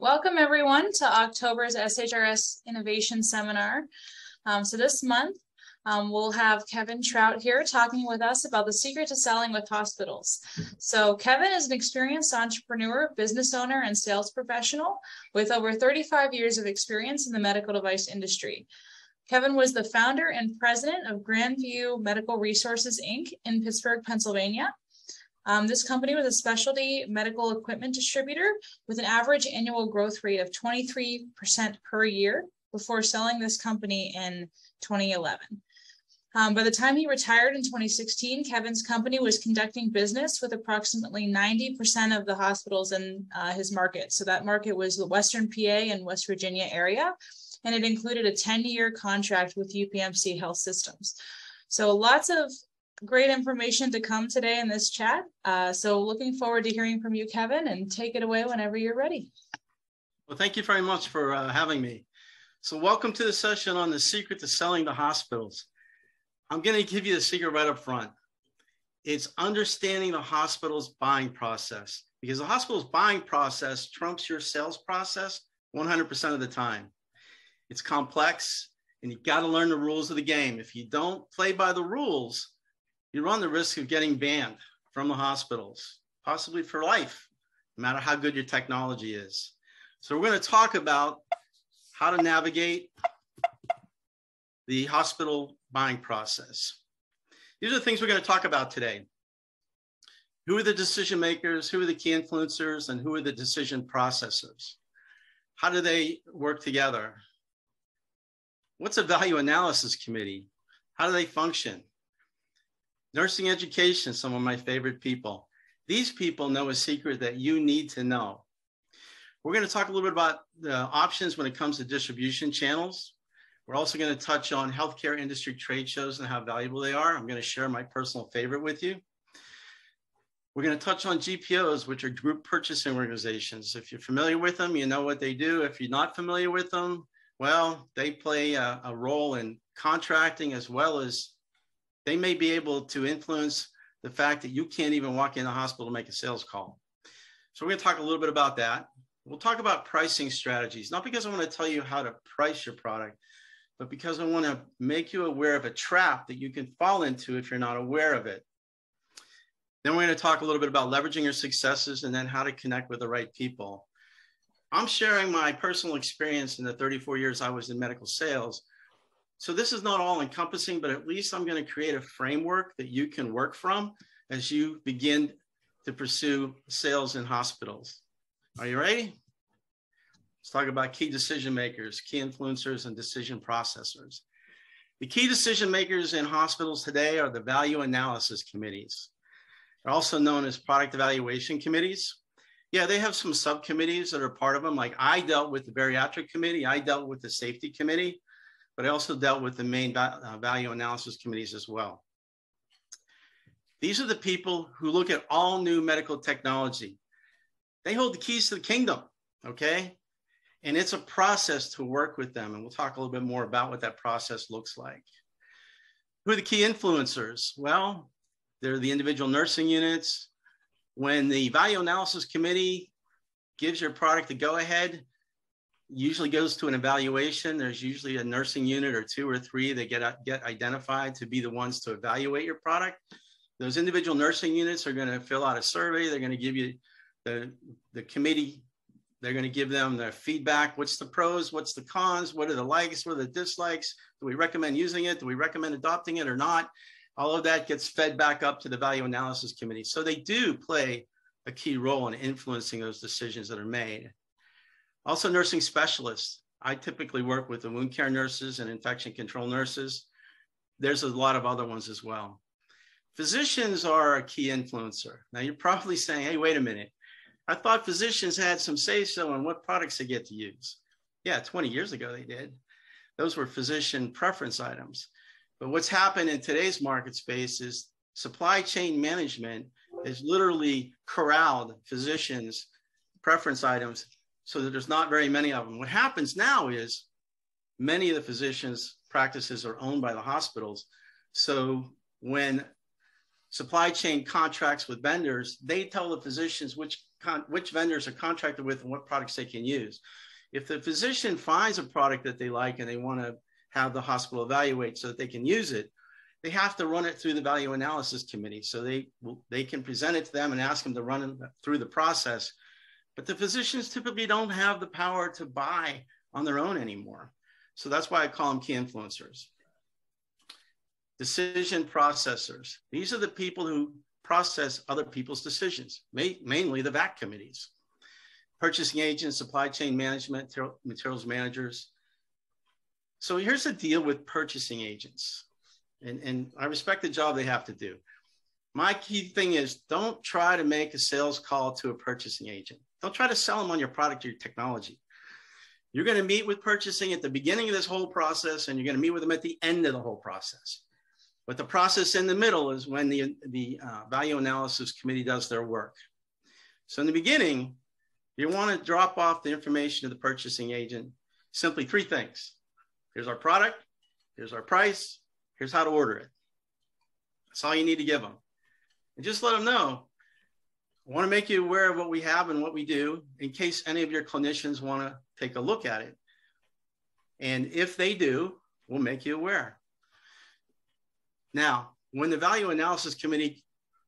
Welcome everyone to October's SHRS Innovation Seminar. Um, so this month, um, we'll have Kevin Trout here talking with us about the secret to selling with hospitals. So Kevin is an experienced entrepreneur, business owner, and sales professional with over 35 years of experience in the medical device industry. Kevin was the founder and president of Grandview Medical Resources, Inc. in Pittsburgh, Pennsylvania. Um, this company was a specialty medical equipment distributor with an average annual growth rate of 23% per year before selling this company in 2011. Um, by the time he retired in 2016, Kevin's company was conducting business with approximately 90% of the hospitals in uh, his market. So that market was the Western PA and West Virginia area, and it included a 10-year contract with UPMC Health Systems. So lots of great information to come today in this chat. Uh, so looking forward to hearing from you, Kevin, and take it away whenever you're ready. Well, thank you very much for uh, having me. So welcome to the session on the secret to selling to hospitals. I'm going to give you the secret right up front. It's understanding the hospital's buying process because the hospital's buying process trumps your sales process 100% of the time. It's complex and you got to learn the rules of the game. If you don't play by the rules, you run the risk of getting banned from the hospitals, possibly for life, no matter how good your technology is. So we're going to talk about how to navigate the hospital buying process. These are the things we're going to talk about today. Who are the decision makers? Who are the key influencers? And who are the decision processors? How do they work together? What's a value analysis committee? How do they function? Nursing education, some of my favorite people. These people know a secret that you need to know. We're going to talk a little bit about the options when it comes to distribution channels. We're also going to touch on healthcare industry trade shows and how valuable they are. I'm going to share my personal favorite with you. We're going to touch on GPOs, which are group purchasing organizations. If you're familiar with them, you know what they do. If you're not familiar with them, well, they play a, a role in contracting as well as they may be able to influence the fact that you can't even walk in the hospital to make a sales call. So we're going to talk a little bit about that. We'll talk about pricing strategies, not because I want to tell you how to price your product, but because I want to make you aware of a trap that you can fall into if you're not aware of it. Then we're going to talk a little bit about leveraging your successes and then how to connect with the right people. I'm sharing my personal experience in the 34 years I was in medical sales so this is not all encompassing, but at least I'm going to create a framework that you can work from as you begin to pursue sales in hospitals. Are you ready? Let's talk about key decision makers, key influencers, and decision processors. The key decision makers in hospitals today are the value analysis committees. They're also known as product evaluation committees. Yeah, they have some subcommittees that are part of them. Like I dealt with the bariatric committee, I dealt with the safety committee but I also dealt with the main uh, value analysis committees as well. These are the people who look at all new medical technology. They hold the keys to the kingdom, okay? And it's a process to work with them. And we'll talk a little bit more about what that process looks like. Who are the key influencers? Well, they're the individual nursing units. When the value analysis committee gives your product the go ahead, usually goes to an evaluation. There's usually a nursing unit or two or three that get, get identified to be the ones to evaluate your product. Those individual nursing units are going to fill out a survey. They're going to give you the, the committee, they're going to give them their feedback. What's the pros? What's the cons? What are the likes? What are the dislikes? Do we recommend using it? Do we recommend adopting it or not? All of that gets fed back up to the value analysis committee. So they do play a key role in influencing those decisions that are made. Also nursing specialists. I typically work with the wound care nurses and infection control nurses. There's a lot of other ones as well. Physicians are a key influencer. Now you're probably saying, hey, wait a minute. I thought physicians had some say so on what products they get to use. Yeah, 20 years ago they did. Those were physician preference items. But what's happened in today's market space is supply chain management has literally corralled physicians' preference items so that there's not very many of them. What happens now is many of the physicians' practices are owned by the hospitals. So when supply chain contracts with vendors, they tell the physicians which, which vendors are contracted with and what products they can use. If the physician finds a product that they like and they want to have the hospital evaluate so that they can use it, they have to run it through the value analysis committee. So they, they can present it to them and ask them to run it through the process. But the physicians typically don't have the power to buy on their own anymore. So that's why I call them key influencers. Decision processors. These are the people who process other people's decisions, mainly the VAC committees. Purchasing agents, supply chain management, materials managers. So here's the deal with purchasing agents. And, and I respect the job they have to do. My key thing is don't try to make a sales call to a purchasing agent. Don't try to sell them on your product or your technology. You're going to meet with purchasing at the beginning of this whole process, and you're going to meet with them at the end of the whole process. But the process in the middle is when the, the uh, value analysis committee does their work. So in the beginning, you want to drop off the information to the purchasing agent. Simply three things. Here's our product. Here's our price. Here's how to order it. That's all you need to give them. And just let them know. Want to make you aware of what we have and what we do in case any of your clinicians want to take a look at it. And if they do, we'll make you aware. Now, when the value analysis committee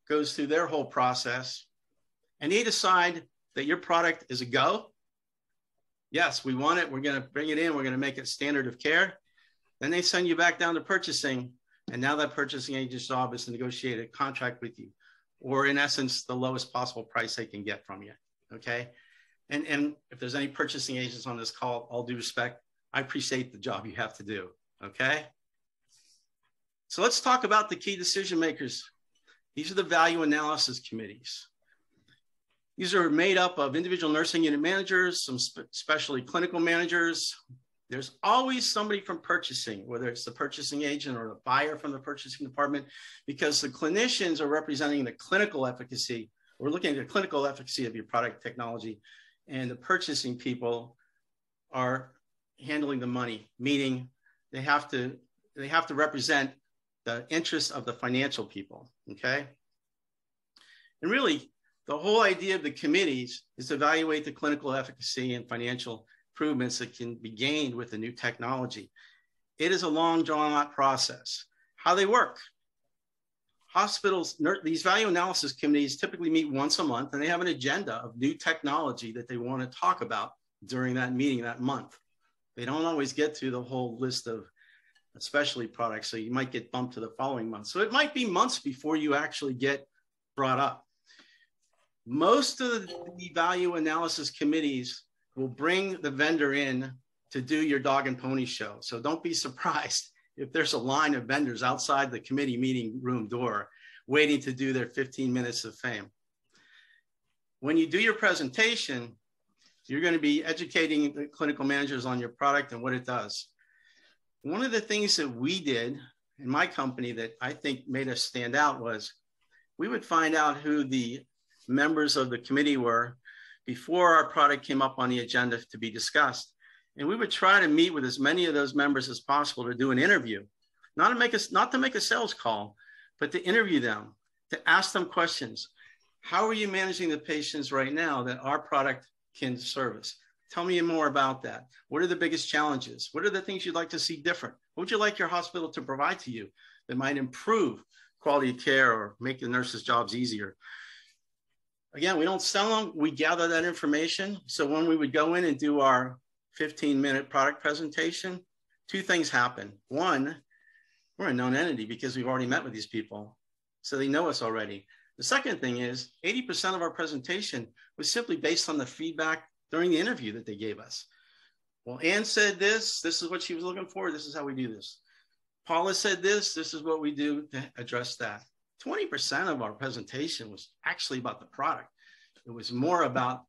goes through their whole process and they decide that your product is a go, yes, we want it, we're going to bring it in, we're going to make it standard of care. Then they send you back down to purchasing. And now that purchasing agent's job is to negotiate a contract with you, or in essence, the lowest possible price they can get from you. Okay. And, and if there's any purchasing agents on this call, all due respect, I appreciate the job you have to do. Okay. So let's talk about the key decision makers. These are the value analysis committees. These are made up of individual nursing unit managers, some spe specialty clinical managers, there's always somebody from purchasing, whether it's the purchasing agent or the buyer from the purchasing department, because the clinicians are representing the clinical efficacy. We're looking at the clinical efficacy of your product technology, and the purchasing people are handling the money, meaning they have to they have to represent the interests of the financial people. Okay. And really, the whole idea of the committees is to evaluate the clinical efficacy and financial improvements that can be gained with the new technology. It is a long drawn out process. How they work. Hospitals, these value analysis committees typically meet once a month and they have an agenda of new technology that they want to talk about during that meeting that month. They don't always get to the whole list of specialty products, so you might get bumped to the following month. So it might be months before you actually get brought up. Most of the value analysis committees will bring the vendor in to do your dog and pony show. So don't be surprised if there's a line of vendors outside the committee meeting room door waiting to do their 15 minutes of fame. When you do your presentation, you're going to be educating the clinical managers on your product and what it does. One of the things that we did in my company that I think made us stand out was we would find out who the members of the committee were before our product came up on the agenda to be discussed. And we would try to meet with as many of those members as possible to do an interview, not to make us not to make a sales call, but to interview them, to ask them questions. How are you managing the patients right now that our product can service? Tell me more about that. What are the biggest challenges? What are the things you'd like to see different? What would you like your hospital to provide to you that might improve quality of care or make the nurses' jobs easier? Again, we don't sell them, we gather that information. So when we would go in and do our 15 minute product presentation, two things happen. One, we're a known entity because we've already met with these people. So they know us already. The second thing is 80% of our presentation was simply based on the feedback during the interview that they gave us. Well, Anne said this, this is what she was looking for, this is how we do this. Paula said this, this is what we do to address that. 20% of our presentation was actually about the product. It was more about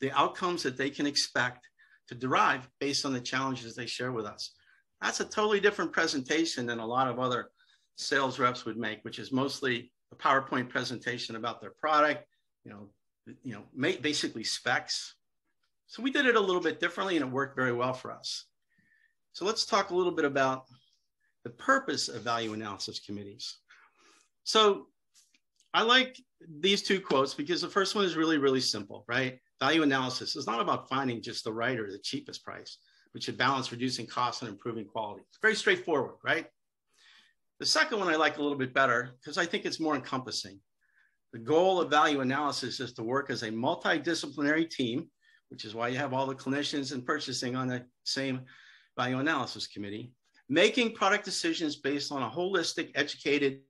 the outcomes that they can expect to derive based on the challenges they share with us. That's a totally different presentation than a lot of other sales reps would make, which is mostly a PowerPoint presentation about their product, you know, you know, basically specs. So we did it a little bit differently and it worked very well for us. So let's talk a little bit about the purpose of value analysis committees. So I like these two quotes because the first one is really, really simple, right? Value analysis is not about finding just the right or the cheapest price, which should balance reducing costs and improving quality. It's very straightforward, right? The second one I like a little bit better because I think it's more encompassing. The goal of value analysis is to work as a multidisciplinary team, which is why you have all the clinicians and purchasing on the same value analysis committee, making product decisions based on a holistic, educated,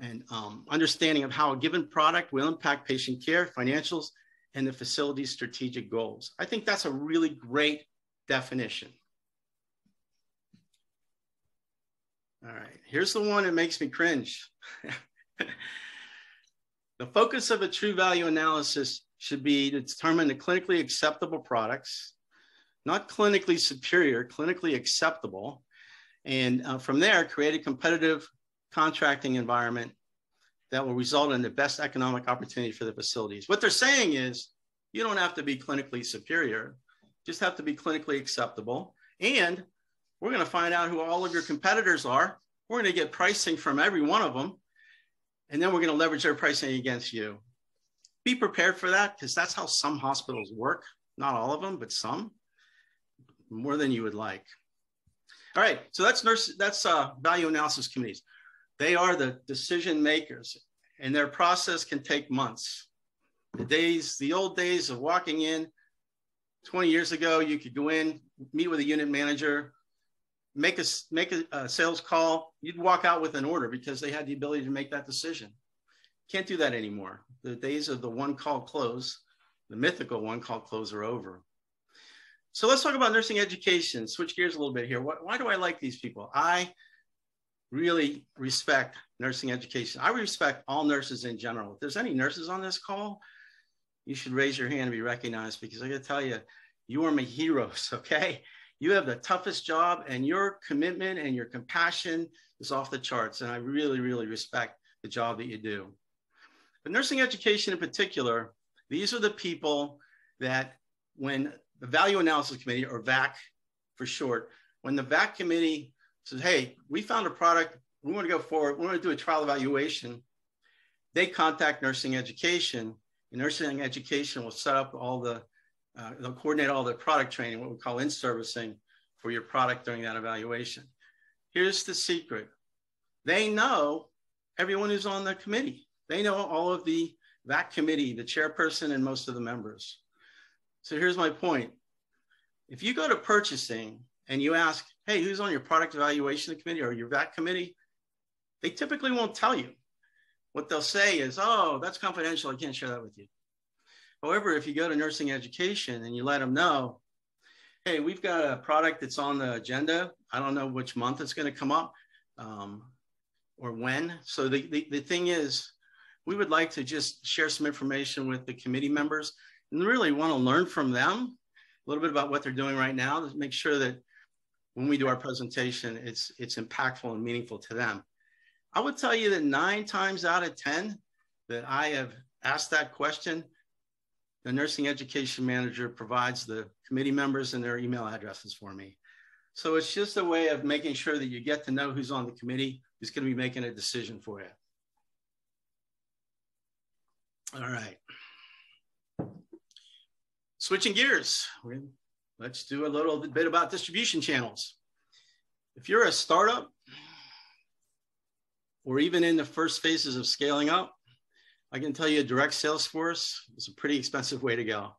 and um, understanding of how a given product will impact patient care, financials, and the facility's strategic goals. I think that's a really great definition. All right, here's the one that makes me cringe. the focus of a true value analysis should be to determine the clinically acceptable products, not clinically superior, clinically acceptable. And uh, from there, create a competitive contracting environment that will result in the best economic opportunity for the facilities. What they're saying is you don't have to be clinically superior, just have to be clinically acceptable. And we're going to find out who all of your competitors are. We're going to get pricing from every one of them. And then we're going to leverage their pricing against you. Be prepared for that because that's how some hospitals work. Not all of them, but some more than you would like. All right, so that's nurse, that's uh, value analysis committees. They are the decision makers, and their process can take months. The days, the old days of walking in 20 years ago, you could go in, meet with a unit manager, make a, make a, a sales call. You'd walk out with an order because they had the ability to make that decision. Can't do that anymore. The days of the one call close, the mythical one call close are over. So let's talk about nursing education. Switch gears a little bit here. Why, why do I like these people? I really respect nursing education. I respect all nurses in general. If there's any nurses on this call, you should raise your hand and be recognized because I got to tell you, you are my heroes, okay? You have the toughest job and your commitment and your compassion is off the charts. And I really, really respect the job that you do. But nursing education in particular, these are the people that when the Value Analysis Committee, or VAC for short, when the VAC committee says, hey, we found a product, we want to go forward, we want to do a trial evaluation. They contact nursing education, and nursing education will set up all the, uh, they'll coordinate all the product training, what we call in-servicing for your product during that evaluation. Here's the secret. They know everyone who's on the committee. They know all of the VAC committee, the chairperson, and most of the members. So here's my point. If you go to purchasing and you ask, hey, who's on your product evaluation committee or your VAC committee? They typically won't tell you. What they'll say is, oh, that's confidential. I can't share that with you. However, if you go to nursing education and you let them know, hey, we've got a product that's on the agenda. I don't know which month it's going to come up um, or when. So the, the, the thing is, we would like to just share some information with the committee members and really want to learn from them a little bit about what they're doing right now to make sure that when we do our presentation, it's, it's impactful and meaningful to them. I would tell you that nine times out of 10 that I have asked that question, the nursing education manager provides the committee members and their email addresses for me. So it's just a way of making sure that you get to know who's on the committee, who's going to be making a decision for you. All right. Switching gears, let's do a little bit about distribution channels. If you're a startup or even in the first phases of scaling up, I can tell you a direct sales force is a pretty expensive way to go.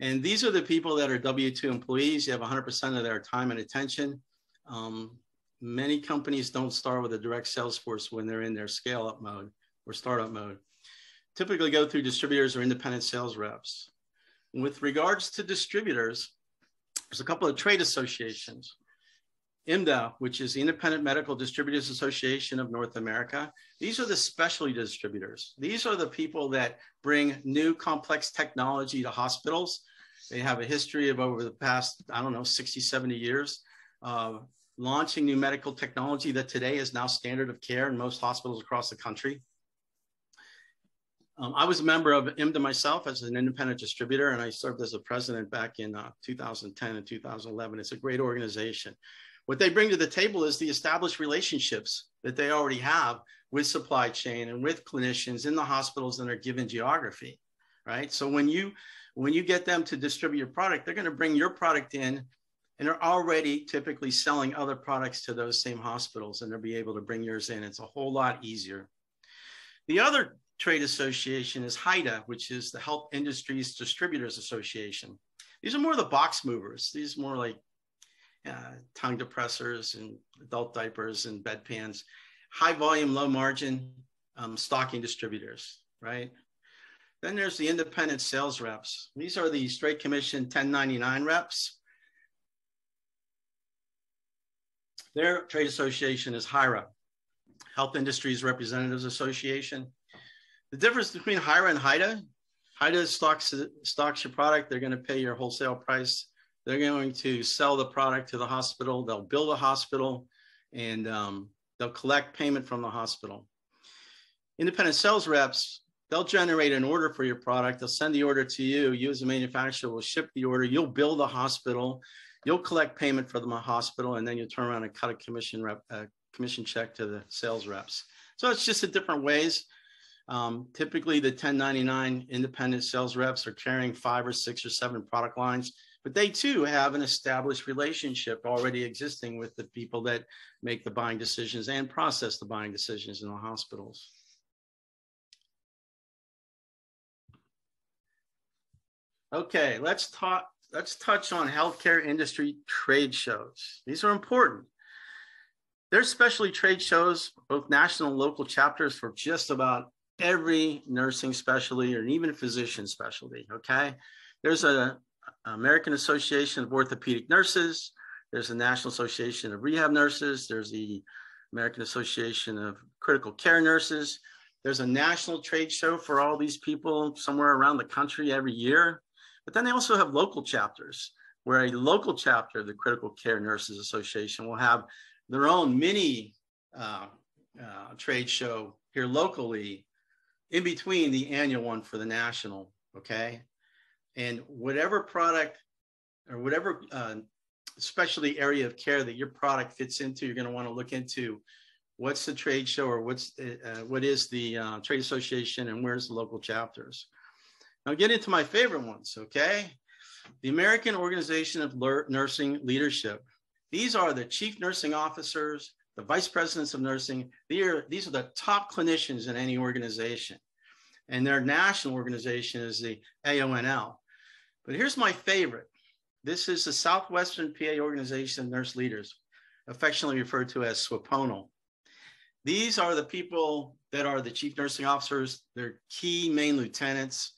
And these are the people that are W-2 employees. You have 100% of their time and attention. Um, many companies don't start with a direct sales force when they're in their scale up mode or startup mode. Typically go through distributors or independent sales reps. With regards to distributors, there's a couple of trade associations. IMDA, which is the Independent Medical Distributors Association of North America. These are the specialty distributors. These are the people that bring new complex technology to hospitals. They have a history of over the past, I don't know, 60, 70 years, launching new medical technology that today is now standard of care in most hospitals across the country. Um, I was a member of IMDA myself as an independent distributor, and I served as a president back in uh, 2010 and 2011. It's a great organization. What they bring to the table is the established relationships that they already have with supply chain and with clinicians in the hospitals in their given geography, right? So when you when you get them to distribute your product, they're going to bring your product in and they're already typically selling other products to those same hospitals and they'll be able to bring yours in. It's a whole lot easier. The other trade association is HIDA, which is the Health Industries Distributors Association. These are more the box movers. These more like uh, tongue depressors and adult diapers and bedpans, high volume, low margin um, stocking distributors, right? Then there's the independent sales reps. These are the straight commission 1099 reps. Their trade association is HIRA, Health Industries Representatives Association. The difference between HIRA and Haida, HIDA stocks, stocks your product. They're going to pay your wholesale price. They're going to sell the product to the hospital. They'll build a hospital and um, they'll collect payment from the hospital. Independent sales reps they'll generate an order for your product. They'll send the order to you. You as a manufacturer will ship the order. You'll build the hospital. You'll collect payment for the hospital, and then you turn around and cut a commission rep, a commission check to the sales reps. So it's just a different ways. Um, typically, the 1099 independent sales reps are carrying five or six or seven product lines, but they too have an established relationship already existing with the people that make the buying decisions and process the buying decisions in the hospitals. Okay, let's talk. Let's touch on healthcare industry trade shows. These are important. There's specialty trade shows, both national and local chapters for just about every nursing specialty or even physician specialty. Okay, there's a American Association of Orthopedic Nurses. There's the National Association of Rehab Nurses. There's the American Association of Critical Care Nurses. There's a national trade show for all these people somewhere around the country every year. But then they also have local chapters where a local chapter of the Critical Care Nurses Association will have their own mini uh, uh, trade show here locally in between the annual one for the national. Okay. And whatever product or whatever uh, specialty area of care that your product fits into, you're going to want to look into what's the trade show or what's uh, what is the uh, trade association and where's the local chapters. Now get into my favorite ones, okay? The American Organization of Nursing Leadership. These are the chief nursing officers, the vice presidents of nursing. These are, these are the top clinicians in any organization. And their national organization is the AONL. But here's my favorite. This is the Southwestern PA Organization of Nurse Leaders, affectionately referred to as SWPONL. These are the people that are the chief nursing officers, they're key main lieutenants,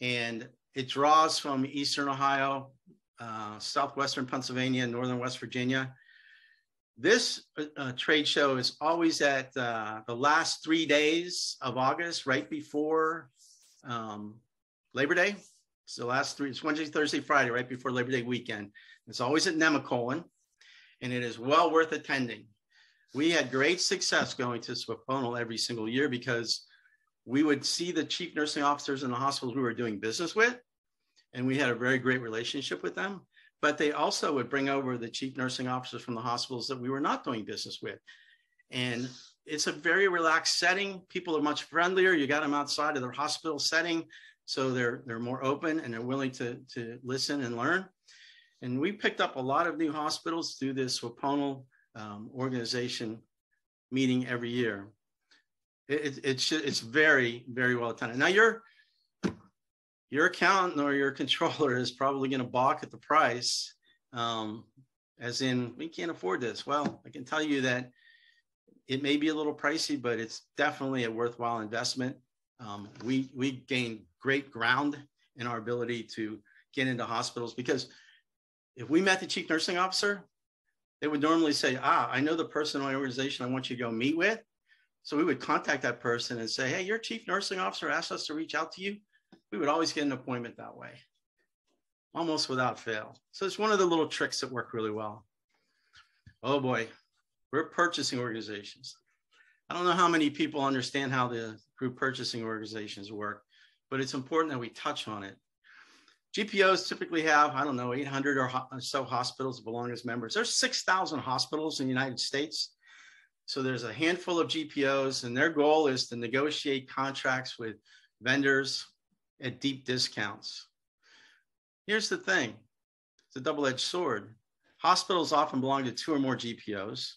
and it draws from Eastern Ohio, uh, Southwestern Pennsylvania, Northern West Virginia. This uh, trade show is always at uh, the last three days of August, right before um, Labor Day. It's the last three, it's Wednesday, Thursday, Friday, right before Labor Day weekend. It's always at Nemacolin, and it is well worth attending. We had great success going to SWPONL every single year because we would see the chief nursing officers in the hospitals we were doing business with, and we had a very great relationship with them. But they also would bring over the chief nursing officers from the hospitals that we were not doing business with. And it's a very relaxed setting. People are much friendlier. You got them outside of their hospital setting, so they're they're more open and they're willing to to listen and learn. And we picked up a lot of new hospitals through this SWPONL um, organization meeting every year. It, it's it's very very well attended. Now your your accountant or your controller is probably going to balk at the price, um, as in we can't afford this. Well, I can tell you that it may be a little pricey, but it's definitely a worthwhile investment. Um, we we gain great ground in our ability to get into hospitals because if we met the chief nursing officer, they would normally say, "Ah, I know the person in my organization I want you to go meet with." So we would contact that person and say, hey, your chief nursing officer asked us to reach out to you. We would always get an appointment that way, almost without fail. So it's one of the little tricks that work really well. Oh boy, we're purchasing organizations. I don't know how many people understand how the group purchasing organizations work, but it's important that we touch on it. GPOs typically have, I don't know, 800 or so hospitals belong as members. There's 6,000 hospitals in the United States. So there's a handful of GPOs, and their goal is to negotiate contracts with vendors at deep discounts. Here's the thing it's a double edged sword. Hospitals often belong to two or more GPOs.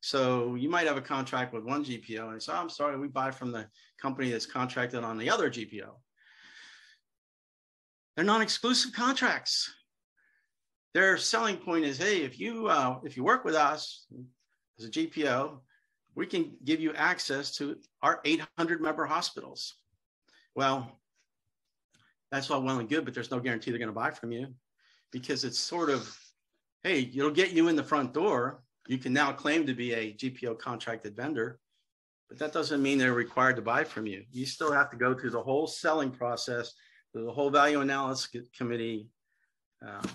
So you might have a contract with one GPO and say, oh, I'm sorry, we buy from the company that's contracted on the other GPO. They're non-exclusive contracts. Their selling point is, hey, if you uh, if you work with us as a GPO, we can give you access to our 800 member hospitals. Well, that's all well and good, but there's no guarantee they're going to buy from you because it's sort of, hey, it'll get you in the front door. You can now claim to be a GPO contracted vendor, but that doesn't mean they're required to buy from you. You still have to go through the whole selling process, the whole value analysis committee uh,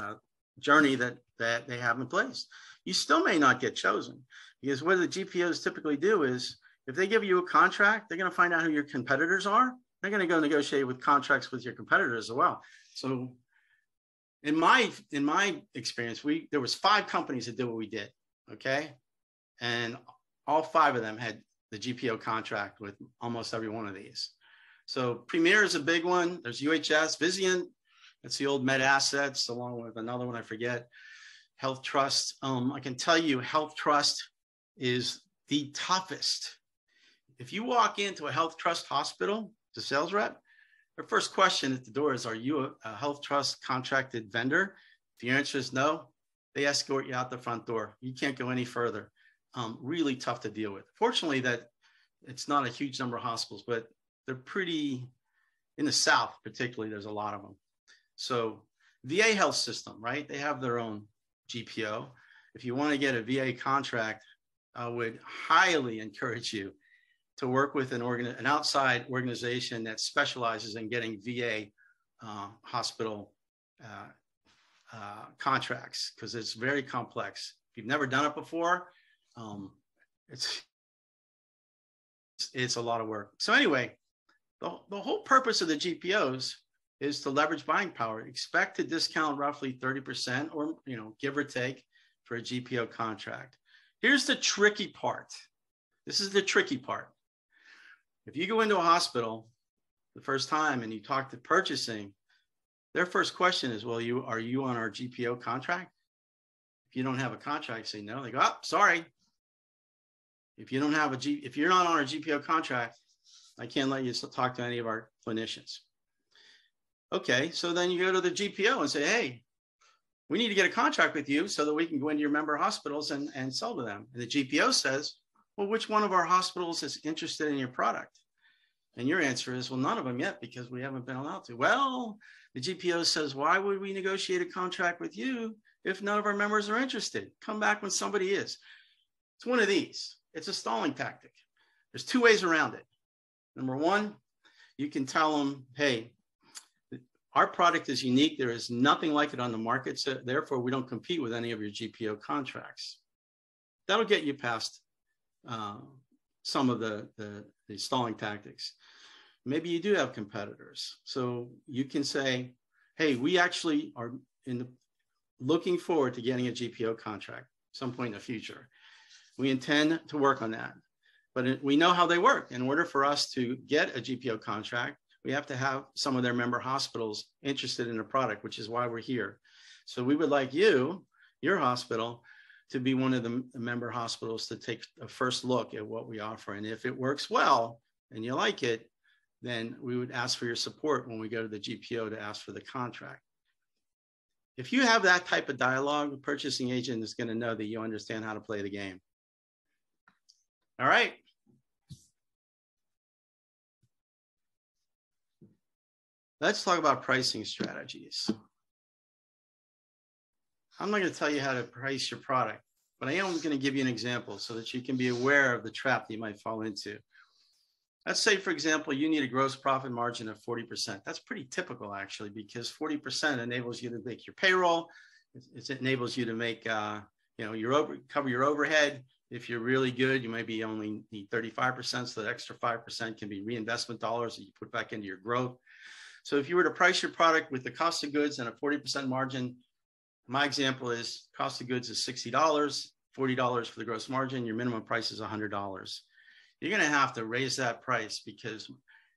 uh, journey that that they have in place. You still may not get chosen because what the GPOs typically do is if they give you a contract, they're going to find out who your competitors are. They're going to go negotiate with contracts with your competitors as well. So in my in my experience, we there was five companies that did what we did. Okay. And all five of them had the GPO contract with almost every one of these. So Premier is a big one. There's UHS, Vizient, that's the old MedAssets, along with another one I forget. HealthTrust. Um, I can tell you, HealthTrust is the toughest. If you walk into a HealthTrust hospital, the sales rep, their first question at the door is, "Are you a, HealthTrust contracted vendor?" If your answer is no, they escort you out the front door. You can't go any further. Um, really tough to deal with. Fortunately, that it's not a huge number of hospitals, but they're pretty in the South, particularly. There's a lot of them. So VA health system, right? They have their own GPO. If you want to get a VA contract, I would highly encourage you to work with an, organ- an outside organization that specializes in getting VA uh, hospital uh, uh, contracts because it's very complex. If you've never done it before, um, it's, it's, it's a lot of work. So anyway, the, the whole purpose of the GPOs is to leverage buying power. Expect to discount roughly 30% or, you know, give or take for a GPO contract. Here's the tricky part. This is the tricky part. If you go into a hospital the first time and you talk to purchasing, their first question is, well, you are you on our GPO contract? If you don't have a contract, say no. They go, oh, sorry. If you don't have a G, if you're not on our GPO contract, I can't let you talk to any of our clinicians. Okay, so then you go to the GPO and say, hey, we need to get a contract with you so that we can go into your member hospitals and, and sell to them. And the GPO says, well, which one of our hospitals is interested in your product? And your answer is, well, none of them yet because we haven't been allowed to. Well, the GPO says, why would we negotiate a contract with you if none of our members are interested? Come back when somebody is. It's one of these. It's a stalling tactic. There's two ways around it. Number one, you can tell them, hey, our product is unique. There is nothing like it on the market. So therefore, we don't compete with any of your GPO contracts. That'll get you past uh, some of the, the, the stalling tactics. Maybe you do have competitors. So you can say, hey, we actually are in the, looking forward to getting a GPO contract some point in the future. We intend to work on that. But we know how they work. In order for us to get a GPO contract, we have to have some of their member hospitals interested in the product, which is why we're here. So we would like you, your hospital, to be one of the member hospitals to take a first look at what we offer. And if it works well and you like it, then we would ask for your support when we go to the GPO to ask for the contract. If you have that type of dialogue, the purchasing agent is going to know that you understand how to play the game. All right. Let's talk about pricing strategies. I'm not going to tell you how to price your product, but I am going to give you an example so that you can be aware of the trap that you might fall into. Let's say, for example, you need a gross profit margin of 40%. That's pretty typical, actually, because 40% enables you to make your payroll. It, enables you to make, uh, you know, your over, cover your overhead. If you're really good, you maybe only need 35%. So that extra 5% can be reinvestment dollars that you put back into your growth. So if you were to price your product with the cost of goods and a 40% margin, my example is cost of goods is $60, $40 for the gross margin, your minimum price is $100. You're going to have to raise that price because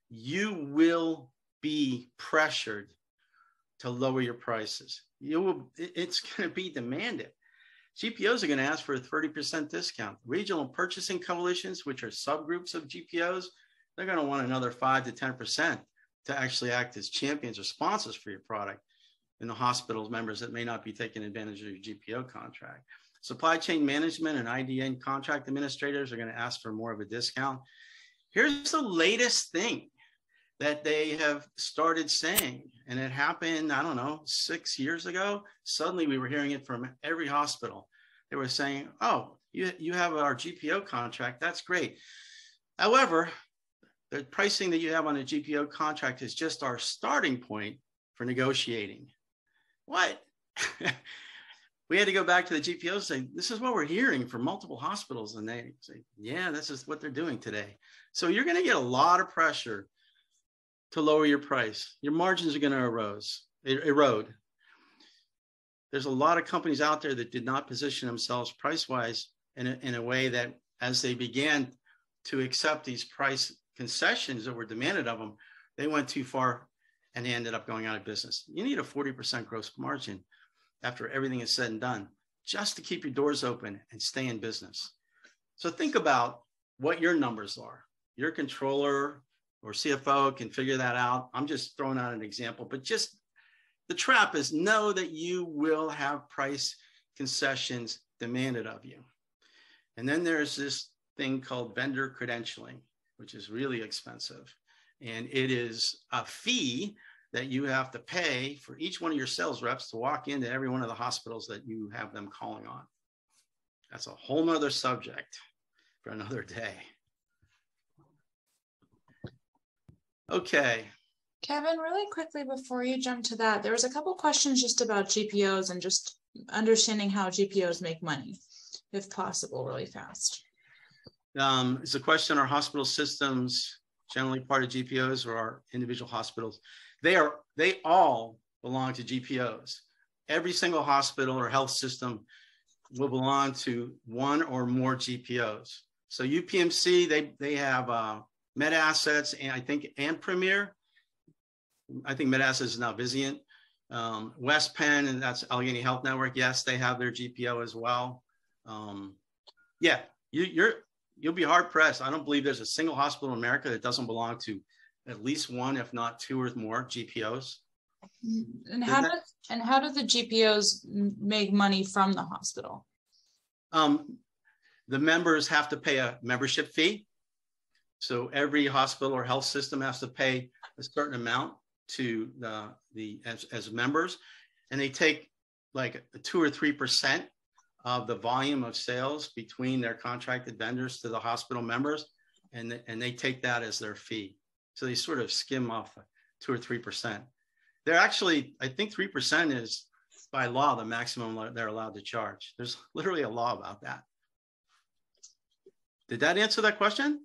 you will be pressured to lower your prices. You will, it's going to be demanded. GPOs are going to ask for a 30% discount. Regional purchasing coalitions, which are subgroups of GPOs, they're going to want another 5 to 10% to actually act as champions or sponsors for your product in the hospital's members that may not be taking advantage of your GPO contract. Supply chain management and IDN contract administrators are going to ask for more of a discount. Here's the latest thing that they have started saying, and it happened, I don't know, six years ago. Suddenly we were hearing it from every hospital. They were saying, oh, you, you have our GPO contract. That's great. However, the pricing that you have on a GPO contract is just our starting point for negotiating. What? we had to go back to the GPO and say, this is what we're hearing from multiple hospitals. And they say, yeah, this is what they're doing today. So you're going to get a lot of pressure to lower your price. Your margins are going to erode. erode. There's a lot of companies out there that did not position themselves price wise in a, in a way that as they began to accept these price concessions that were demanded of them, they went too far and they ended up going out of business. You need a 40% gross margin after everything is said and done just to keep your doors open and stay in business. So think about what your numbers are. Your controller or CFO can figure that out. I'm just throwing out an example, but just the trap is know that you will have price concessions demanded of you. And then there's this thing called vendor credentialing, which is really expensive and it is a fee that you have to pay for each one of your sales reps to walk into every one of the hospitals that you have them calling on. That's a whole nother subject for another day. Okay. Kevin, really quickly before you jump to that, there was a couple questions just about GPOs and just understanding how GPOs make money, if possible, really fast. Um, it's a question our hospital systems generally part of GPOs or our individual hospitals, they are they all belong to GPOs. Every single hospital or health system will belong to one or more GPOs. So UPMC, they they have uh, MedAssets and I think and Premier. I think MedAssets is now Vizient. Um, West Penn, and that's Allegheny Health Network. Yes, they have their GPO as well. Um, yeah, you, you're you'll be hard pressed. I don't believe there's a single hospital in America that doesn't belong to at least one, if not two or more GPOs. And how do and how do the GPOs make money from the hospital? Um, the members have to pay a membership fee. So every hospital or health system has to pay a certain amount to the, the as, as members, and they take like two or three percent of the volume of sales between their contracted vendors to the hospital members, and, and they take that as their fee. So they sort of skim off two or 3%. They're actually, I think 3% is by law the maximum they're allowed to charge. There's literally a law about that. Did that answer that question?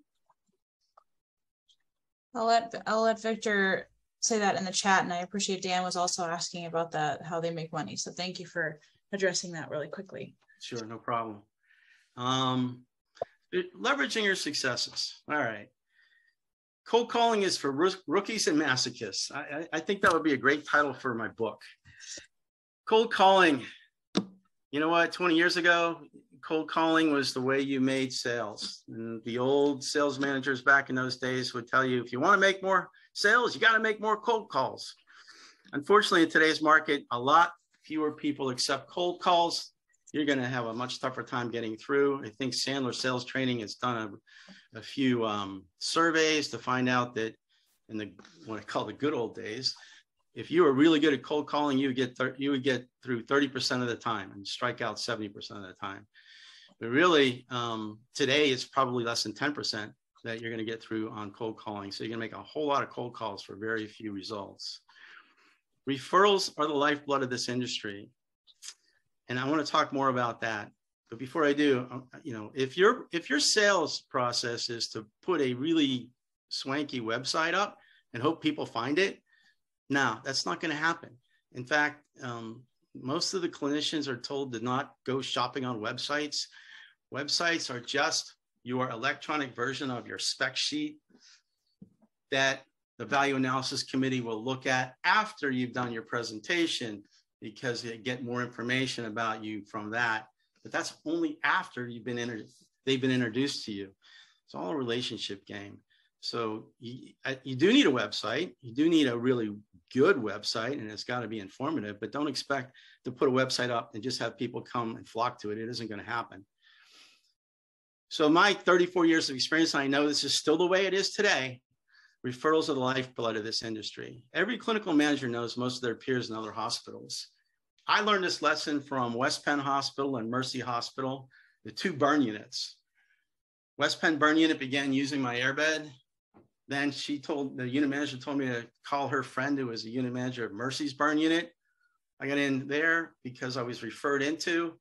I'll let I'll let Victor say that in the chat, and I appreciate Dan was also asking about that how they make money. So thank you for addressing that really quickly. Sure, no problem. Um, leveraging your successes. All right. Cold calling is for rookies and masochists. I, I think that would be a great title for my book. Cold calling. You know what? 20 years ago, cold calling was the way you made sales. And the old sales managers back in those days would tell you if you want to make more sales, you got to make more cold calls. Unfortunately, in today's market, a lot fewer people accept cold calls you're going to have a much tougher time getting through. I think Sandler Sales Training has done a, a few um, surveys to find out that in the what I call the good old days, if you were really good at cold calling, you would get you would get through 30% of the time and strike out 70% of the time. But really, um, today it's probably less than 10% that you're going to get through on cold calling. So you're going to make a whole lot of cold calls for very few results. Referrals are the lifeblood of this industry and I want to talk more about that. But before I do, um, you know, if your if your sales process is to put a really swanky website up and hope people find it, no, that's not going to happen. In fact, um, most of the clinicians are told to not go shopping on websites. Websites are just your electronic version of your spec sheet that the value analysis committee will look at after you've done your presentation because they get more information about you from that. But that's only after you've been they've been introduced to you. It's all a relationship game. So you, you do need a website. You do need a really good website, and it's got to be informative. But don't expect to put a website up and just have people come and flock to it. It isn't going to happen. So my 34 years of experience, and I know this is still the way it is today. Referrals are the lifeblood of this industry. Every clinical manager knows most of their peers in other hospitals. I learned this lesson from West Penn Hospital and Mercy Hospital, the two burn units. West Penn burn unit began using my airbed. Then she told the unit manager told me to call her friend who was a unit manager of Mercy's burn unit. I got in there because I was referred into.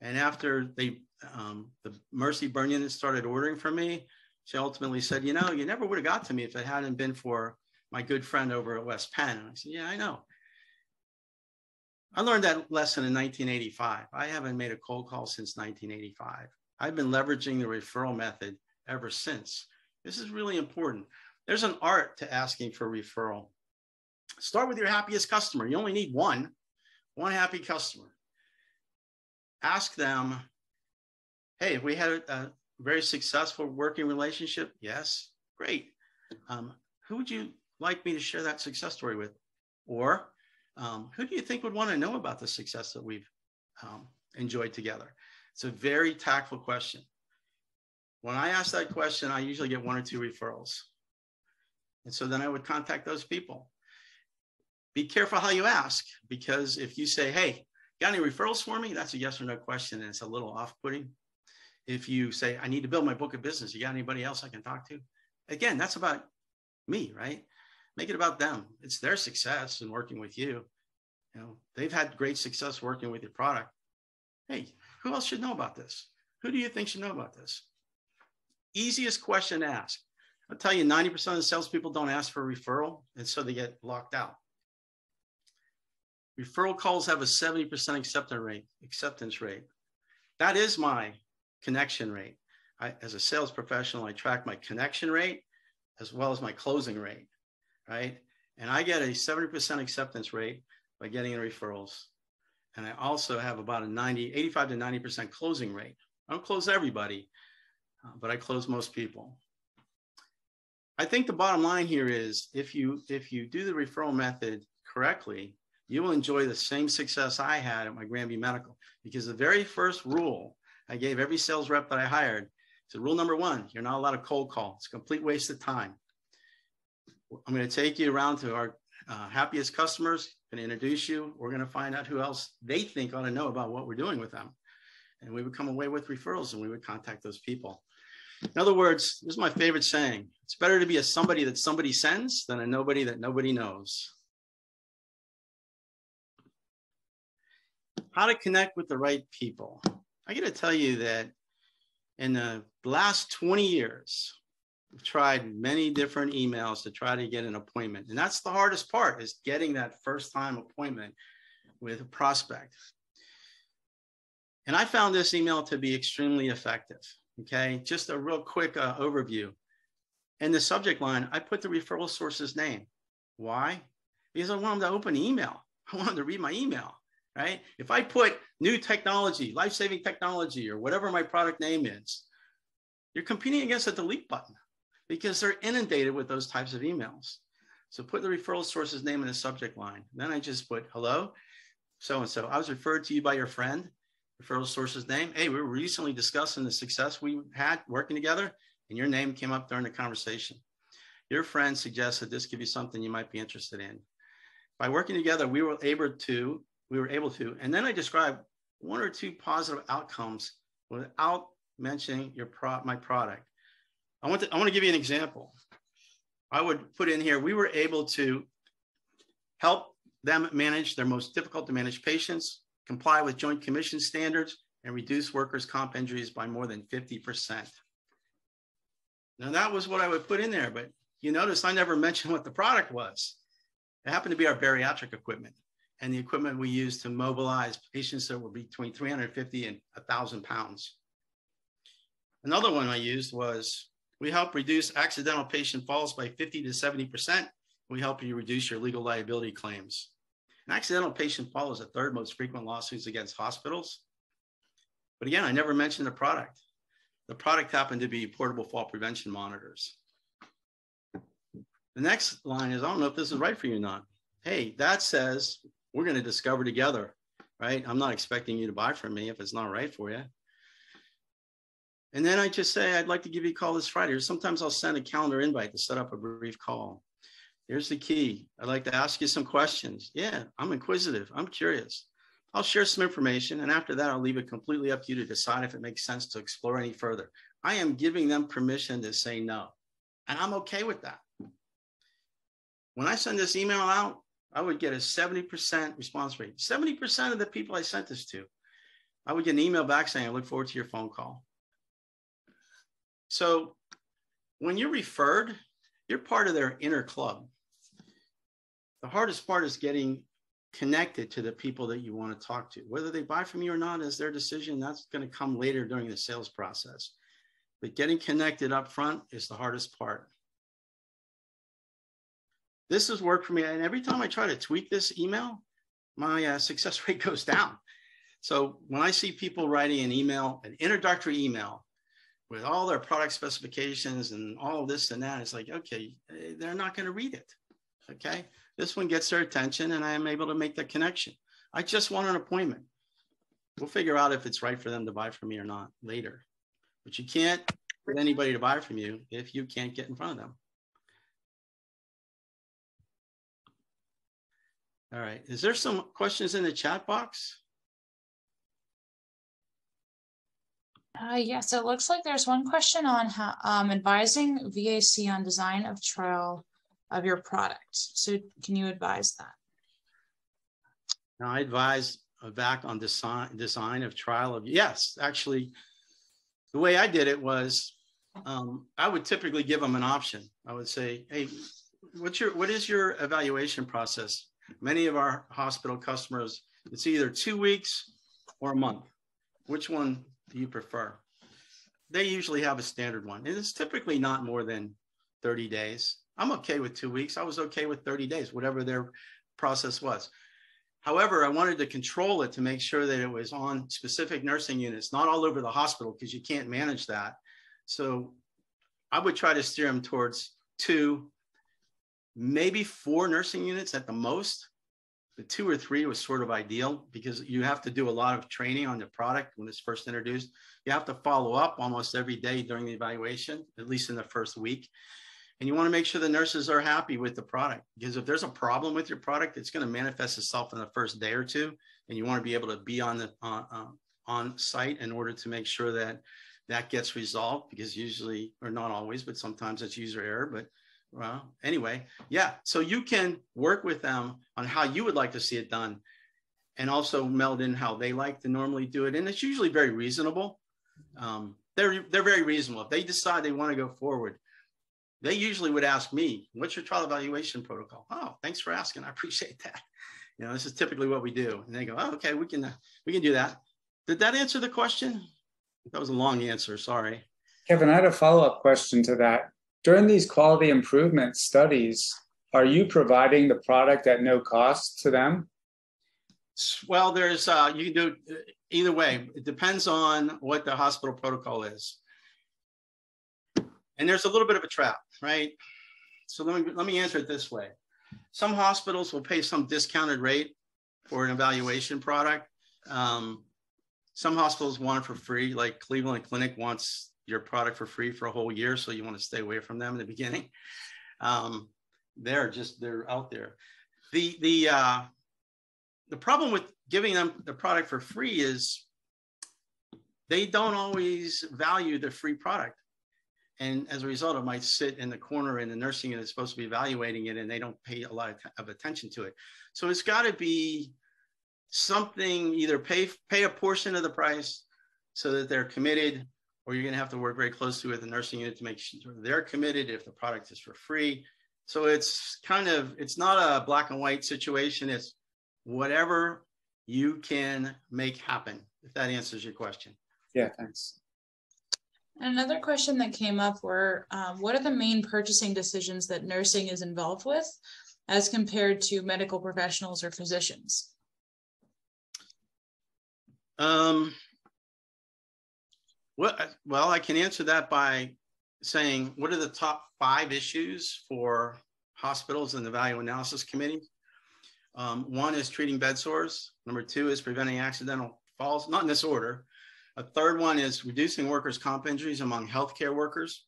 And after they um, the Mercy burn unit started ordering from me, she ultimately said, you know, you never would have got to me if it hadn't been for my good friend over at West Penn. And I said, yeah, I know. I learned that lesson in 1985. I haven't made a cold call since 1985. I've been leveraging the referral method ever since. This is really important. There's an art to asking for referral. Start with your happiest customer. You only need one, one happy customer. Ask them, hey, if we had a very successful working relationship, yes, great. Um, who would you like me to share that success story with? Or um, who do you think would want to know about the success that we've um, enjoyed together? It's a very tactful question. When I ask that question, I usually get one or two referrals. And so then I would contact those people. Be careful how you ask, because if you say, hey, got any referrals for me? That's a yes or no question, and it's a little off putting. If you say, I need to build my book of business, you got anybody else I can talk to? Again, that's about me, right? Make it about them. It's their success in working with you. You know, they've had great success working with your product. Hey, who else should know about this? Who do you think should know about this? Easiest question to ask. I'll tell you, 90% of the salespeople don't ask for a referral, and so they get locked out. Referral calls have a 70% acceptance rate. Acceptance rate. That is my connection rate. I, as a sales professional, I track my connection rate as well as my closing rate, right? And I get a 70% acceptance rate by getting in referrals. And I also have about a 90, 85 to 90% closing rate. I don't close everybody, uh, but I close most people. I think the bottom line here is if you if you do the referral method correctly, you will enjoy the same success I had at my Granby Medical because the very first rule I gave every sales rep that I hired said, rule number one, you're not allowed to cold call. It's a complete waste of time. I'm going to take you around to our uh, happiest customers, going to introduce you. We're going to find out who else they think ought to know about what we're doing with them. And we would come away with referrals and we would contact those people. In other words, this is my favorite saying. It's better to be a somebody that somebody sends than a nobody that nobody knows. How to connect with the right people. I got to tell you that in the last 20 years, I've tried many different emails to try to get an appointment. And that's the hardest part is getting that first time appointment with a prospect. And I found this email to be extremely effective. Okay, just a real quick uh, overview. In the subject line, I put the referral source's name. Why? Because I want them to open email. I want them to read my email right? If I put new technology, life-saving technology, or whatever my product name is, you're competing against a delete button because they're inundated with those types of emails. So put the referral source's name in the subject line. Then I just put, hello, so-and-so. I was referred to you by your friend, referral source's name. Hey, we were recently discussing the success we had working together and your name came up during the conversation. Your friend suggested this could be something you might be interested in. By working together, we were able to we were able to. And then I described one or two positive outcomes without mentioning your pro- my product. I want to I want to give you an example. I would put in here we were able to help them manage their most difficult to manage patients, comply with joint commission standards, and reduce workers' comp injuries by more than 50%. Now that was what I would put in there, but you notice I never mentioned what the product was. It happened to be our bariatric equipment and the equipment we use to mobilize patients that were between 350 and 1,000 pounds. Another one I used was we help reduce accidental patient falls by 50 to 70%. We help you reduce your legal liability claims. An accidental patient fall is the third most frequent lawsuits against hospitals. But again, I never mentioned the product. The product happened to be portable fall prevention monitors. The next line is, I don't know if this is right for you or not. Hey, that says we're going to discover together, right? I'm not expecting you to buy from me if it's not right for you. And then I just say, I'd like to give you a call this Friday. Or sometimes I'll send a calendar invite to set up a brief call. Here's the key. I'd like to ask you some questions. Yeah, I'm inquisitive. I'm curious. I'll share some information. And after that, I'll leave it completely up to you to decide if it makes sense to explore any further. I am giving them permission to say no. And I'm okay with that. When I send this email out, I would get a 70% response rate. 70% of the people I sent this to, I would get an email back saying, I look forward to your phone call. So when you're referred, you're part of their inner club. The hardest part is getting connected to the people that you want to talk to. Whether they buy from you or not is their decision. That's going to come later during the sales process. But getting connected up front is the hardest part. This has worked for me. And every time I try to tweak this email, my uh, success rate goes down. So when I see people writing an email, an introductory email with all their product specifications and all this and that, it's like, okay, eh, they're not going to read it. Okay. This one gets their attention and I am able to make that connection. I just want an appointment. We'll figure out if it's right for them to buy from me or not later. But you can't get anybody to buy from you if you can't get in front of them. All right. Is there some questions in the chat box? Uh, yeah, so it looks like there's one question on how, um, advising VAC on design of trial of your product. So can you advise that? Now, I advise back on design, design of trial of, yes, actually, the way I did it was um, I would typically give them an option. I would say, hey, what's your, what is your evaluation process? Many of our hospital customers, it's either two weeks or a month. Which one do you prefer? They usually have a standard one. And it's typically not more than 30 days. I'm okay with two weeks. I was okay with 30 days, whatever their process was. However, I wanted to control it to make sure that it was on specific nursing units, not all over the hospital, because you can't manage that. So I would try to steer them towards two maybe four nursing units at the most. The two or three was sort of ideal because you have to do a lot of training on the product when it's first introduced. You have to follow up almost every day during the evaluation, at least in the first week. And you want to make sure the nurses are happy with the product because if there's a problem with your product, it's going to manifest itself in the first day or two. And you want to be able to be on the uh, uh, on site in order to make sure that that gets resolved because usually, or not always, but sometimes it's user error. But well, anyway, yeah. So you can work with them on how you would like to see it done and also meld in how they like to normally do it. And it's usually very reasonable. Um, they're, they're very reasonable. If they decide they want to go forward, they usually would ask me, what's your trial evaluation protocol? Oh, thanks for asking. I appreciate that. You know, this is typically what we do. And they go, oh, okay, we can, uh, we can do that. Did that answer the question? That was a long answer. Sorry. Kevin, I had a follow-up question to that. During these quality improvement studies, are you providing the product at no cost to them? Well, there's uh, you can do either way. It depends on what the hospital protocol is, and there's a little bit of a trap, right? So let me let me answer it this way: some hospitals will pay some discounted rate for an evaluation product. Um, some hospitals want it for free, like Cleveland Clinic wants your product for free for a whole year. So you want to stay away from them in the beginning. Um, they're just, they're out there. The, the, uh, the problem with giving them the product for free is they don't always value the free product. And as a result, it might sit in the corner in the nursing unit supposed to be evaluating it and they don't pay a lot of attention to it. So it's got to be something either pay pay a portion of the price so that they're committed or you're going to have to work very closely with the nursing unit to make sure they're committed if the product is for free. So it's kind of, it's not a black and white situation. It's whatever you can make happen, if that answers your question. Yeah, thanks. Another question that came up were, um, what are the main purchasing decisions that nursing is involved with as compared to medical professionals or physicians? Um, well, well, I can answer that by saying, what are the top five issues for hospitals and the value analysis committee? Um, one is treating bed sores. Number two is preventing accidental falls, not in this order. A third one is reducing workers' comp injuries among healthcare workers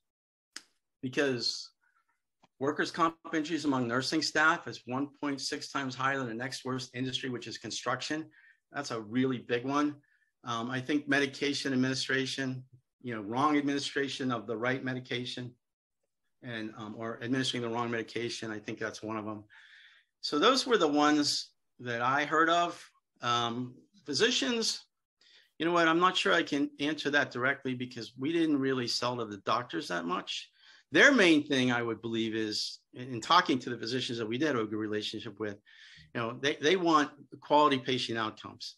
because workers' comp injuries among nursing staff is 1.6 times higher than the next worst industry, which is construction. That's a really big one. Um, I think medication administration, you know, wrong administration of the right medication and um, or administering the wrong medication. I think that's one of them. So those were the ones that I heard of. Um, physicians, you know what? I'm not sure I can answer that directly because we didn't really sell to the doctors that much. Their main thing, I would believe, is in talking to the physicians that we did have a good relationship with, you know, they, they want quality patient outcomes.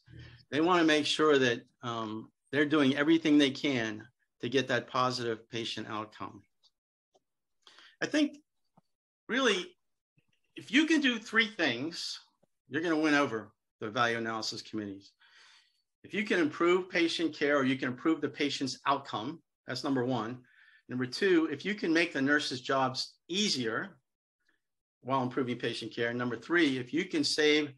They want to make sure that um, they're doing everything they can to get that positive patient outcome. I think really, if you can do three things, you're going to win over the value analysis committees. If you can improve patient care or you can improve the patient's outcome, that's number one. Number two, if you can make the nurses' jobs easier while improving patient care. Number three, if you can save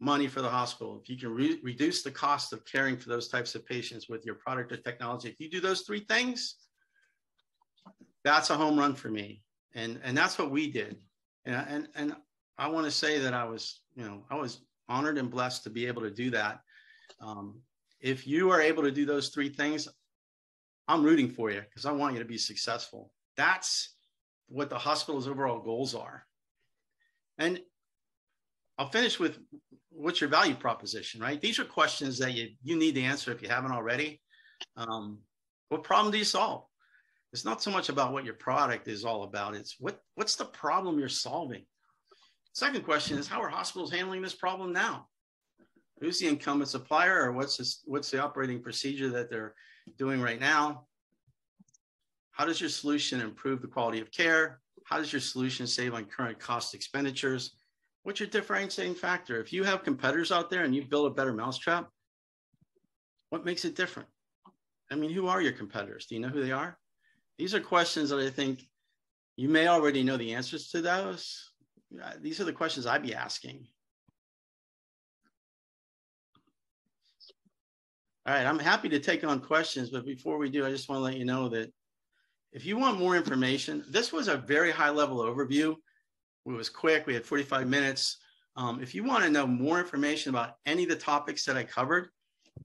money for the hospital, if you can re reduce the cost of caring for those types of patients with your product or technology, if you do those three things, that's a home run for me. And, and that's what we did. And, and, and I want to say that I was, you know, I was honored and blessed to be able to do that. Um, if you are able to do those three things, I'm rooting for you because I want you to be successful. That's what the hospital's overall goals are. And I'll finish with what's your value proposition, right? These are questions that you, you need to answer if you haven't already. Um, what problem do you solve? It's not so much about what your product is all about. It's what, what's the problem you're solving? Second question is how are hospitals handling this problem now? Who's the incumbent supplier or what's, this, what's the operating procedure that they're doing right now? How does your solution improve the quality of care? How does your solution save on current cost expenditures? What's your differentiating factor? If you have competitors out there and you build a better mousetrap, what makes it different? I mean, who are your competitors? Do you know who they are? These are questions that I think you may already know the answers to those. Uh, these are the questions I'd be asking. All right, I'm happy to take on questions, but before we do, I just want to let you know that if you want more information, this was a very high level overview. It was quick, we had 45 minutes. Um, if you want to know more information about any of the topics that I covered,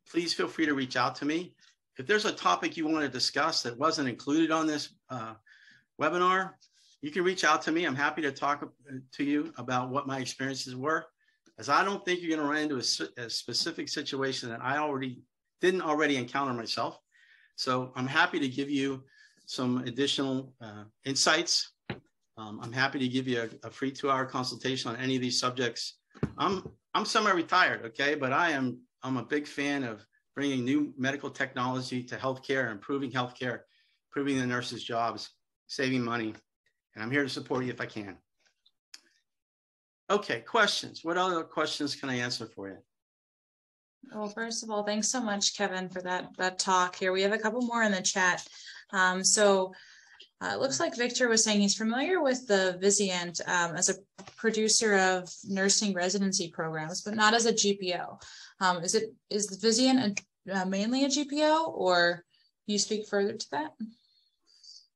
please feel free to reach out to me. If there's a topic you want to discuss that wasn't included on this uh, webinar, you can reach out to me. I'm happy to talk to you about what my experiences were, as I don't think you're going to run into a, a specific situation that I already didn't already encounter myself. So I'm happy to give you some additional uh, insights. Um, I'm happy to give you a, a free two-hour consultation on any of these subjects. I'm I'm semi-retired, okay, but I am I'm a big fan of bringing new medical technology to healthcare, improving healthcare, improving the nurses' jobs, saving money, and I'm here to support you if I can. Okay, questions. What other questions can I answer for you? Well, first of all, thanks so much, Kevin, for that that talk here. We have a couple more in the chat. Um, so uh, it looks like Victor was saying he's familiar with the Vizient um, as a producer of nursing residency programs, but not as a GPO. Um, is it is the Vizient a, uh, mainly a GPO, or you speak further to that?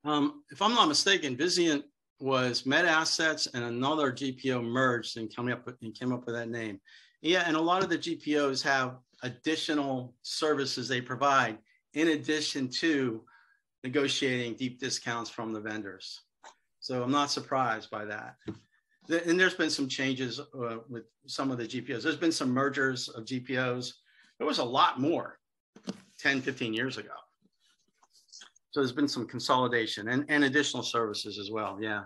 Um, if I'm not mistaken, Vizient was MedAssets and another GPO merged and coming up with, and came up with that name. Yeah, and a lot of the GPOs have additional services they provide in addition to negotiating deep discounts from the vendors. So I'm not surprised by that. And there's been some changes uh, with some of the GPOs. There's been some mergers of GPOs. There was a lot more 10, 15 years ago. So there's been some consolidation and, and additional services as well. Yeah.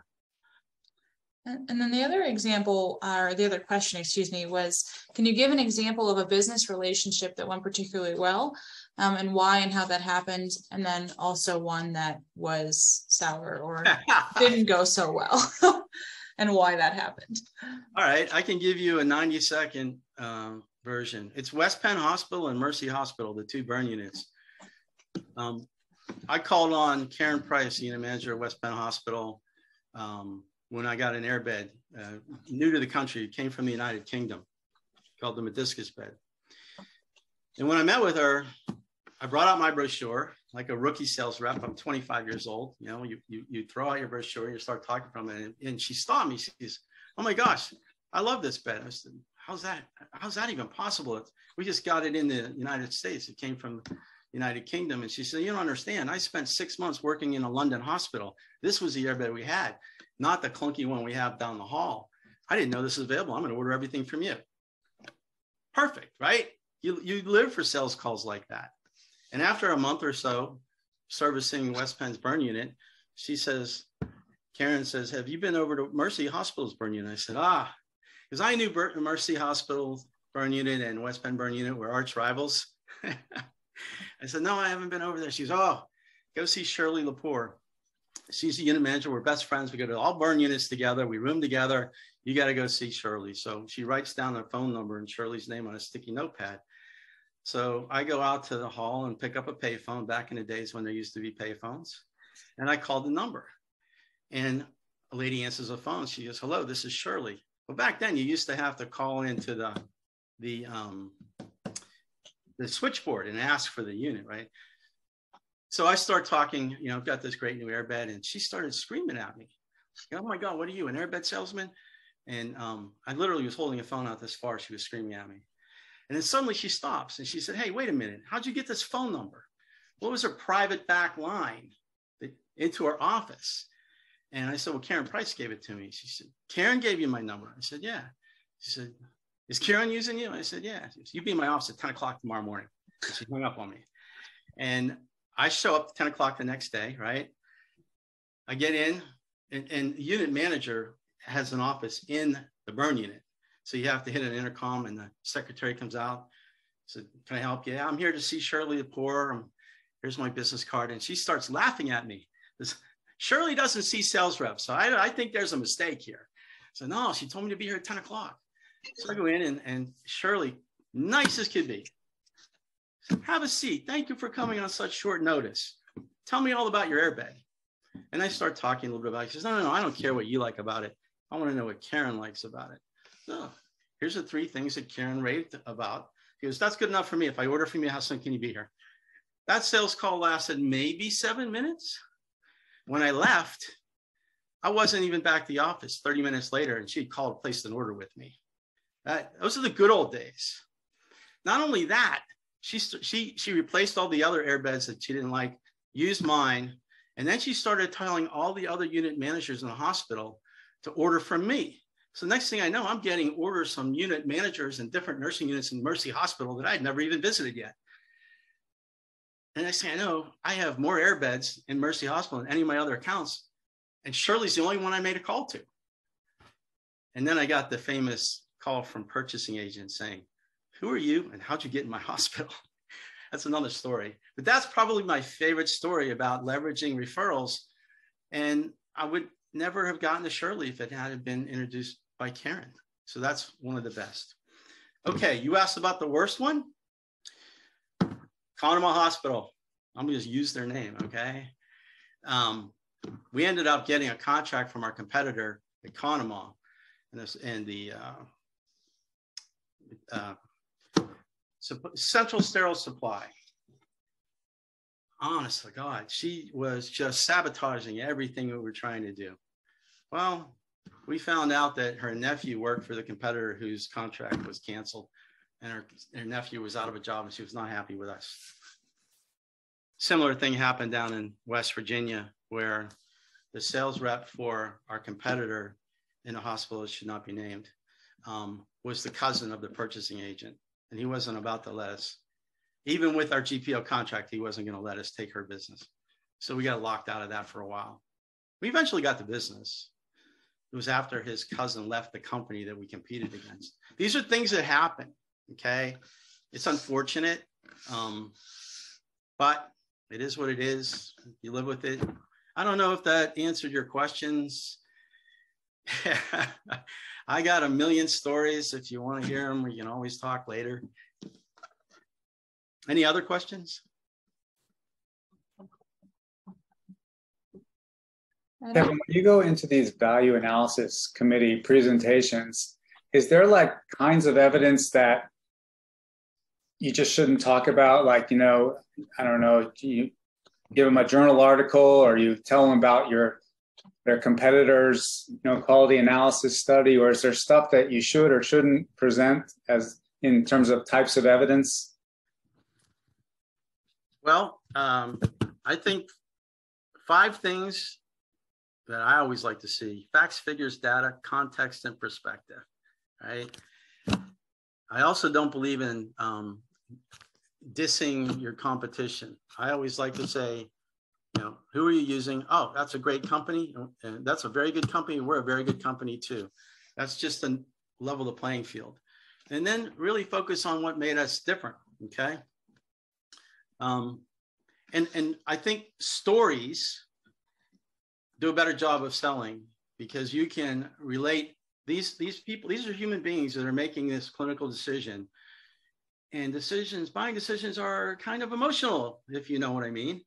And, then the other example, or the other question, excuse me, was can you give an example of a business relationship that went particularly well um, and why and how that happened? And then also one that was sour or didn't go so well and why that happened. All right, I can give you a 90 second um, version. It's West Penn Hospital and Mercy Hospital, the two burn units. Um, I called on Karen Price, unit manager of West Penn Hospital. Um, when I got an airbed, uh, new to the country, came from the United Kingdom, called the Mediscus bed. And when I met with her, I brought out my brochure like a rookie sales rep. I'm 25 years old. You know, you, you, you throw out your brochure, you start talking from it. And, and she stopped me. She's, oh my gosh, I love this bed. I said, how's that? How's that even possible? We just got it in the United States. It came from the United Kingdom. And she said, you don't understand. I spent six months working in a London hospital. This was the airbed we had not the clunky one we have down the hall. I didn't know this was available. I'm going to order everything from you. Perfect, right? You, you live for sales calls like that. And after a month or so servicing West Penn's burn unit, she says, Karen says, Have you been over to Mercy Hospital's burn unit? I said, Ah, because I knew Mercy Hospital burn unit and West Penn burn unit were arch rivals. I said, No, I haven't been over there. She's, Oh, go see Shirley Lepore she's the unit manager. We're best friends. We go to all burn units together. We room together. You got to go see Shirley. So she writes down her phone number and Shirley's name on a sticky notepad. So I go out to the hall and pick up a payphone back in the days when there used to be payphones. And I called the number. And a lady answers the phone. She goes, Hello, this is Shirley. Well, back then you used to have to call into the the um, the switchboard and ask for the unit, right? So I start talking, you know, I've got this great new airbed, and she started screaming at me. Oh my God, what are you, an airbed salesman? And um, I literally was holding a phone out this far. She was screaming at me. And then suddenly she stops and she said, Hey, wait a minute. How'd you get this phone number? What was her private back line into her office? And I said, Well, Karen Price gave it to me. She said, Karen gave you my number. I said, Yeah. She said, Is Karen using you? I said, Yeah. She Said, you be in my office at 10 o'clock tomorrow morning. She hung up on me. And I show up 10 o'clock the next day, right? I get in, and, and the unit manager has an office in the burn unit. So you have to hit an intercom, and the secretary comes out. Said, "Can I help you?" I'm here to see Shirley Lepore. Um, here's my business card, and she starts laughing at me. This, Shirley doesn't see sales reps, so I, I think there's a mistake here. So no, she told me to be here at 10 o'clock. So I go in, and, and Shirley, nice as could be, have a seat. Thank you for coming on such short notice. Tell me all about your airbed. And I start talking a little bit about it. He says, No, no, no, I don't care what you like about it. I want to know what Karen likes about it. So here's the three things that Karen raved about. He goes, That's good enough for me. If I order from you, how soon can you be here? That sales call lasted maybe seven minutes. When I left, I wasn't even back to the office 30 minutes later, and she called, placed an order with me. That, those are the good old days. Not only that, she she she replaced all the other airbeds that she didn't like, used mine, and then she started telling all the other unit managers in the hospital to order from me. So next thing I know, I'm getting orders from unit managers and different nursing units in Mercy Hospital that I'd never even visited yet. And next thing I know, I have more airbeds in Mercy Hospital than any of my other accounts. And Shirley's the only one I made a call to. And then I got the famous call from purchasing agent saying, who are you and how'd you get in my hospital? that's another story. But that's probably my favorite story about leveraging referrals. And I would never have gotten to Shirley if it hadn't been introduced by Karen. So that's one of the best. Okay, you asked about the worst one? Conemaugh Hospital. I'm to just use their name, okay? Um, we ended up getting a contract from our competitor at Conemaugh and, this, and the uh, uh, Central Sterile Supply. Honest to God, she was just sabotaging everything we were trying to do. Well, we found out that her nephew worked for the competitor whose contract was canceled, and her, her nephew was out of a job and she was not happy with us. Similar thing happened down in West Virginia where the sales rep for our competitor in a hospital that should not be named um, was the cousin of the purchasing agent and he wasn't about to let us, even with our GPO contract, he wasn't going to let us take her business. So we got locked out of that for a while. We eventually got the business, It was after his cousin left the company that we competed against. These are things that happen. Okay. It's unfortunate. Um, but it is what it is. You live with it. I don't know if that answered your questions. I got a million stories. If you want to hear them, we can always talk later. Any other questions? Kevin, when you go into these value analysis committee presentations, is there like kinds of evidence that you just shouldn't talk about? Like, you know, I don't know, you give them a journal article or you tell them about your their competitors, you know, quality analysis study, or is there stuff that you should or shouldn't present as in terms of types of evidence? Well, um, I think five things that I always like to see facts, figures, data, context, and perspective. Right. I also don't believe in um, dissing your competition. I always like to say, you know, who are you using? Oh, that's a great company. And that's a very good company. We're a very good company too. That's just to level the playing field. And then really focus on what made us different. Okay. Um, and, and I think stories do a better job of selling because you can relate these these people these are human beings that are making this clinical decision and decisions buying decisions are kind of emotional if you know what i mean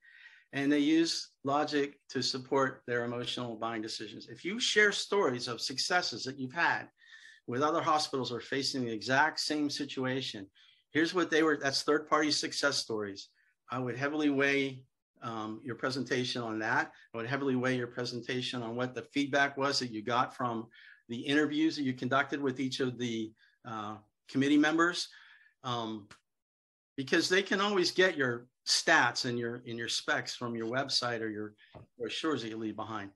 and they use logic to support their emotional buying decisions. If you share stories of successes that you've had with other hospitals who are facing the exact same situation here's what they were that's third party success stories. I would heavily weigh um, your presentation on that. I would heavily weigh your presentation on what the feedback was that you got from the interviews that you conducted with each of the uh, committee members, um, because they can always get your stats and your in your specs from your website or your brochures that you leave behind.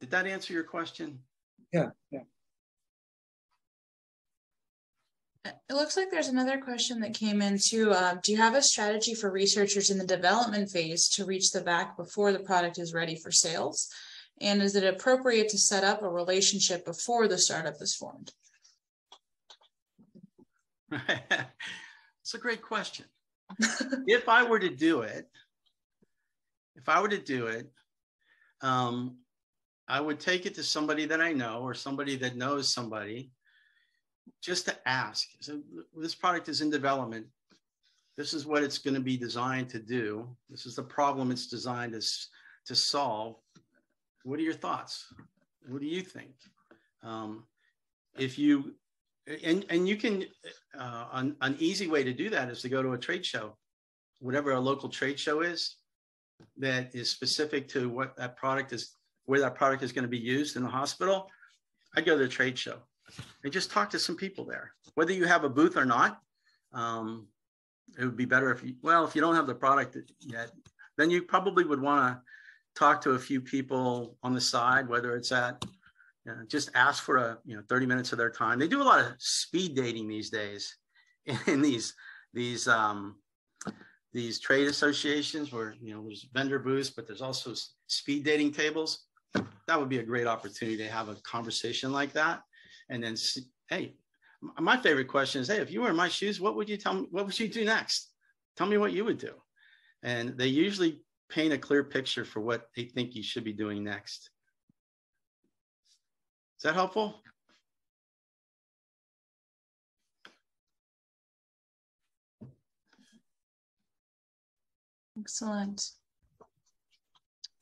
Did that answer your question? Yeah, yeah. It looks like there's another question that came in too. Uh, do you have a strategy for researchers in the development phase to reach the VAC before the product is ready for sales? And is it appropriate to set up a relationship before the startup is formed? It's a great question. If I were to do it, if I were to do it, um, I would take it to somebody that I know or somebody that knows somebody just to ask. So this product is in development. This is what it's going to be designed to do. This is the problem it's designed to, to solve. What are your thoughts? What do you think? Um, if you and and you can uh, an, an easy way to do that is to go to a trade show, whatever a local trade show is, that is specific to what that product is, where that product is going to be used in the hospital. I go to the trade show and just talk to some people there. Whether you have a booth or not, um, it would be better if you, well, if you don't have the product yet, then you probably would want to talk to a few people on the side, whether it's at, just ask for a, you know, 30 minutes of their time. They do a lot of speed dating these days in these, these, um, these trade associations where, you know, there's vendor booths, but there's also speed dating tables. That would be a great opportunity to have a conversation like that and then hey my favorite question is hey if you were in my shoes what would you tell me what would you do next tell me what you would do and they usually paint a clear picture for what they think you should be doing next is that helpful Excellent.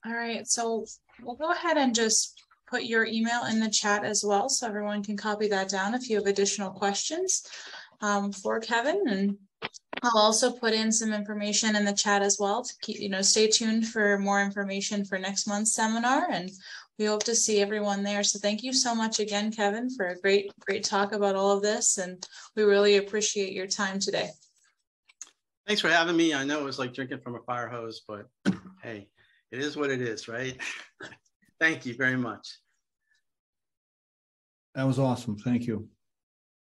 All right, so we'll go ahead and just put your email in the chat as well so everyone can copy that down if you have additional questions um, for Kevin. And I'll also put in some information in the chat as well to keep, you know, stay tuned for more information for next month's seminar. And we hope to see everyone there. So thank you so much again, Kevin, for a great, great talk about all of this. And we really appreciate your time today. Thanks for having me. I know it was like drinking from a fire hose, but hey, it is what it is, right? Thank you very much. That was awesome. Thank you.